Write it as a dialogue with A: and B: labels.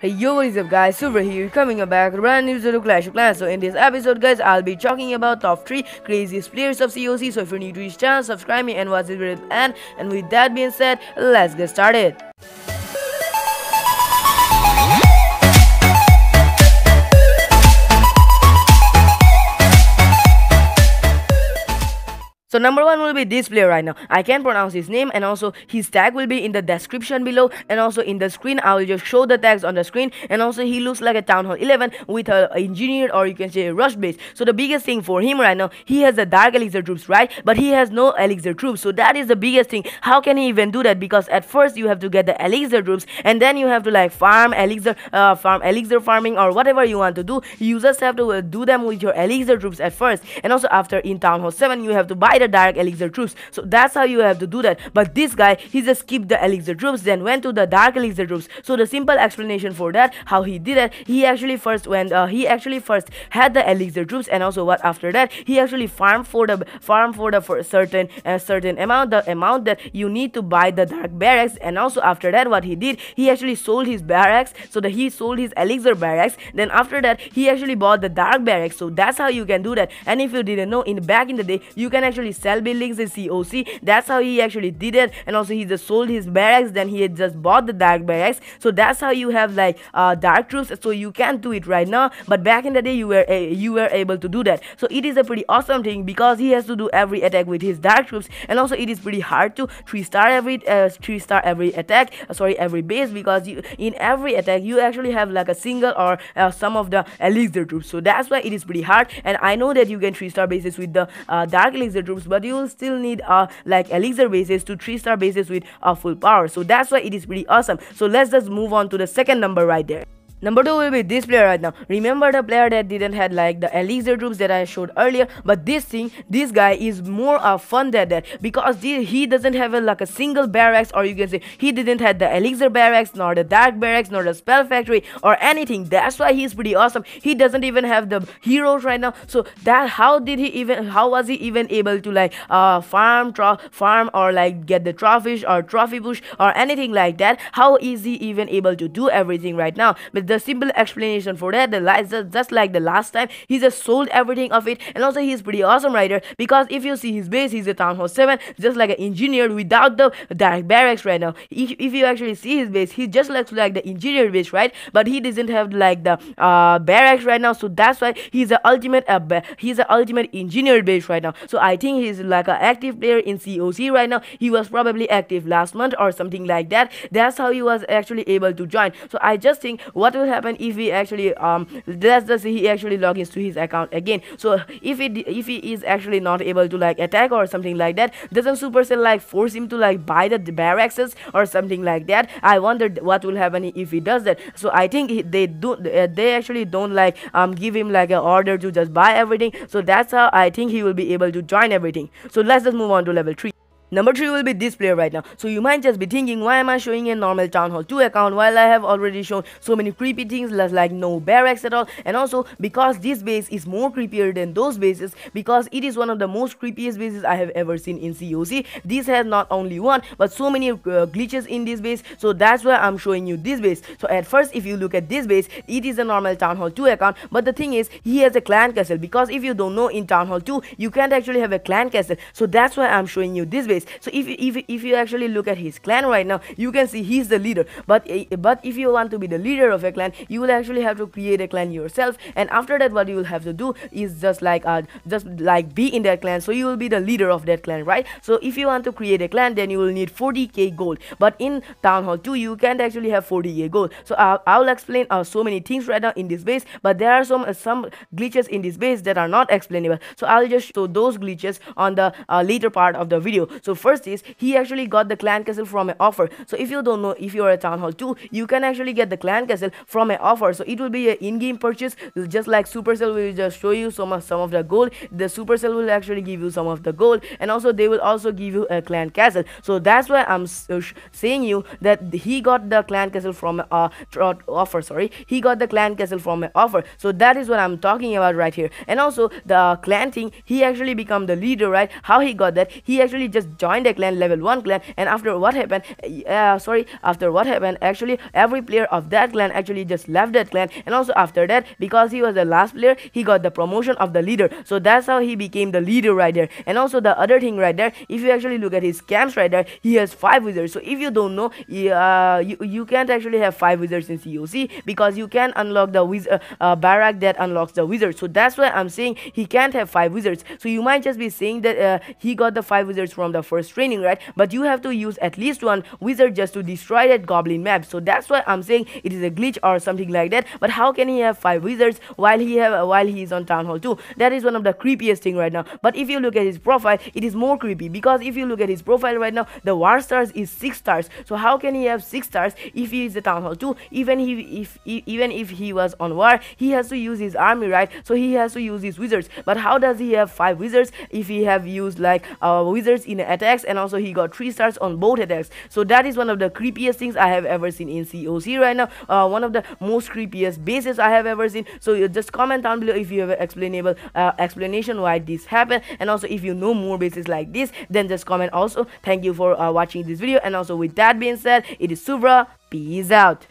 A: Hey yo what is up guys? Subhra here coming back brand new to Clash of Clans. So in this episode guys I'll be talking about top 3 craziest players of COC so if you're new to this channel subscribe me and watch this video and and with that being said let's get started So number one will be this player right now. I can pronounce his name and also his tag will be in the description below and also in the screen I will just show the tags on the screen and also he looks like a Town Hall 11 with a, engineer or you can say a rush base. So the biggest thing for him right now, he has the dark elixir troops right but he has no elixir troops. So that is the biggest thing. How can he even do that? Because at first you have to get the elixir troops and then you have to like farm elixir, uh, farm elixir farming or whatever you want to do. You just have to uh, do them with your elixir troops at first and also after in Town Hall 7 you have to buy the dark elixir troops. So that's how you have to do that. But this guy he just skipped the elixir troops then went to the dark elixir troops. So the simple explanation for that how he did it he actually first went uh, he actually first had the elixir troops and also what after that he actually farmed for the farm for the for certain uh, certain amount the amount that you need to buy the dark barracks. And also after that what he did he actually sold his barracks. So that he sold his elixir barracks. Then after that he actually bought the dark barracks. So that's how you can do that. And if you didn't know in back in the day you can actually sell buildings in COC. That's how he actually did it. And also he just sold his barracks. Then he had just bought the dark barracks. So that's how you have like uh, dark troops. So you can't do it right now. But back in the day you were uh, you were able to do that. So it is a pretty awesome thing because he has to do every attack with his dark troops. And also it is pretty hard to three star every uh, three star every attack. Uh, sorry every base because you in every attack you actually have like a single or uh, some of the elixir troops. So that's why it is pretty hard. And I know that you can three star bases with the uh, dark elixir troops, but you will still need uh like elixir bases to three star bases with uh, full power. So that's why it is pretty awesome. So let's just move on to the second number right there Number 2 will be this player right now. Remember the player that didn't had like the elixir troops that I showed earlier. But this thing, this guy is more uh, fun than that. Because he doesn't have a, like a single barracks or you can say he didn't have the elixir barracks, nor the dark barracks, nor the spell factory or anything. That's why he's pretty awesome. He doesn't even have the heroes right now. So that how did he even, how was he even able to like uh, farm, farm or like get the trophies or trophy push or anything like that? How is he even able to do everything right now? But the simple explanation for that the just, just like the last time. He just sold everything of it. And also he's pretty awesome writer because if you see his base he's a town hall 7 just like an engineer without the direct barracks right now. If, if you actually see his base he just looks like the engineer base right? But he doesn't have like the uh, barracks right now. So that's why he's the ultimate uh, he's the ultimate engineer base right now. So i think he's like an active player in coc right now. He was probably active last month or something like that. That's how he was actually able to join. So i just think what will happen if he actually um let's just say he actually logins to his account again. So if it if he is actually not able to like attack or something like that doesn't supercell like force him to like buy the barracks or something like that? I wonder what will happen if he does that. So i think he, they do uh, they actually don't like um give him like an order to just buy everything. So that's how i think he will be able to join everything. So let's just move on to level 3 Number 3 will be this player right now. So you might just be thinking why am I showing a normal Town Hall? 2 account while I have already shown so many creepy things like no barracks at all. And also because this base is more creepier than those bases because it is one of the most creepiest bases I have ever seen in COC. This has not only one but so many uh, glitches in this base. So that's why I'm showing you this base. So at first if you look at this base it is a normal Town Hall 2 account. But the thing is he has a clan castle. Because if you don't know in Town Hall 2 you can't actually have a clan castle. So that's why I'm showing you this base so if, if, if you actually look at his clan right now you can see he's the leader. But eh, but if you want to be the leader of a clan you will actually have to create a clan yourself. And after that what you will have to do is just like uh just like be in that clan. So you will be the leader of that clan right? So if you want to create a clan then you will need 40k gold. But in town hall 2 you can't actually have 40k gold. So uh, i will explain uh, so many things right now in this base but there are some uh, some glitches in this base that are not explainable. So i'll just show those glitches on the uh, later part of the video so first is he actually got the clan castle from an offer. So if you don't know if you're a town hall 2 you can actually get the clan castle from an offer. So it will be an in-game purchase just like supercell will just show you some of some of the gold. The supercell will actually give you some of the gold and also they will also give you a clan castle. So that's why i'm uh, saying you that he got the clan castle from a uh, offer sorry. He got the clan castle from an offer. So that is what i'm talking about right here. And also the clan thing he actually become the leader right? How he got that? He actually just joined a clan level 1 clan and after what happened uh, sorry after what happened actually every player of that clan actually just left that clan. And also after that because he was the last player he got the promotion of the leader. So that's how he became the leader right there. And also the other thing right there if you actually look at his camps right there he has five wizards. So if you don't know uh, you, you can't actually have five wizards in coc because you can unlock the wizard uh, uh, barrack that unlocks the wizard. So that's why i'm saying he can't have five wizards. So you might just be saying that uh, he got the five wizards from the first training right? But you have to use at least one wizard just to destroy that goblin map. So that's why i'm saying it is a glitch or something like that. But how can he have five wizards while he have while he is on town hall 2 that is one of the creepiest thing right now. But if you look at his profile it is more creepy. Because if you look at his profile right now the war stars is six stars. So how can he have six stars if he is the town hall 2 even he if even if he was on war he has to use his army right? So he has to use his wizards. But how does he have five wizards if he have used like uh, wizards in attacks and also he got three stars on both attacks. So that is one of the creepiest things i have ever seen in coc right now. Uh, one of the most creepiest bases i have ever seen. So you just comment down below if you have an explainable uh, explanation why this happened. And also if you know more bases like this then just comment. Also thank you for uh, watching this video. And also with that being said it is Subhra. Peace out